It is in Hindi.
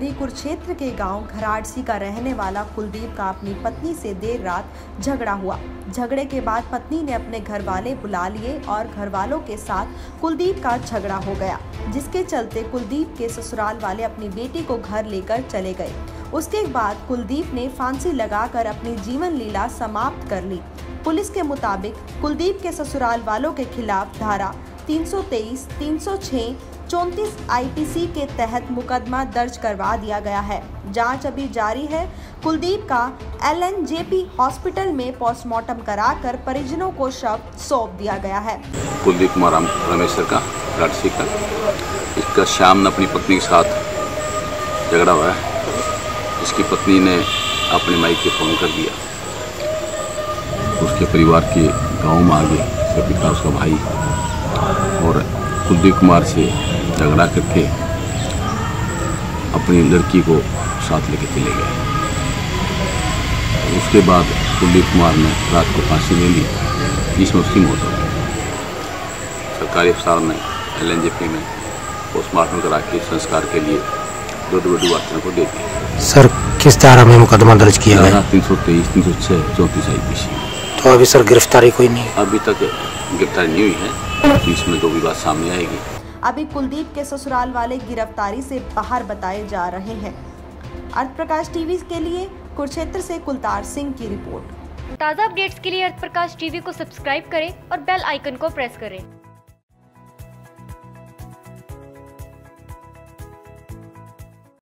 नगरी कुरुक्षेत्र के गाँव घराड़सी का रहने वाला कुलदीप का अपनी पत्नी से देर रात झगड़ा हुआ। झगड़े के बाद पत्नी ने अपने घर वाले बुला लिए और घर वालों के साथ कुलदीप का झगड़ा हो गया, जिसके चलते कुलदीप के ससुराल वाले अपनी बेटी को घर लेकर चले गए। उसके बाद कुलदीप ने फांसी लगाकर अपनी जीवन लीला समाप्त कर ली। पुलिस के मुताबिक कुलदीप के ससुराल वालों के खिलाफ धारा 323, 306, चौंतीस आईपीसी के तहत मुकदमा दर्ज करवा दिया गया है। जाँच अभी जारी है। कुलदीप का एलएनजेपी हॉस्पिटल में पोस्टमार्टम कराकर परिजनों को शव सौंप दिया गया है। कुलदीप कुमार रामेश्वर का राजसी का। इसका शाम ने अपनी पत्नी के साथ झगड़ा हुआ है। इसकी पत्नी ने अपने माई के फ़ोन कर दिया। उसके परिवार के गाँव में आ गए उसका उसका भाई और कुलदीप कुमार से झगड़ा करके अपनी लड़की को साथ लेके चले गए। उसके बाद कुलदीप कुमार ने रात को फांसी ले ली जिसमें उसकी मौत हो गई। सरकारी अफसर ने एल एन में पोस्टमार्टम करा के संस्कार के लिए दो दो वार्ता को दे दिया। सर किस धारा में मुकदमा दर्ज किया गया? तीन सौ तेईस तीन सौ छः चौंतीस आई पी सी तो अभी सर गिरफ्तारी कोई नहीं अभी तक गिरफ्तारी नहीं हुई है। बीच में दो बात सामने आएगी। अभी कुलदीप के ससुराल वाले गिरफ्तारी से बाहर बताए जा रहे हैं। अर्थ प्रकाश टीवी के लिए कुरुक्षेत्र से कुलतार सिंह की रिपोर्ट। ताज़ा अपडेट्स के लिए अर्थ प्रकाश टीवी को सब्सक्राइब करें और बेल आइकन को प्रेस करें।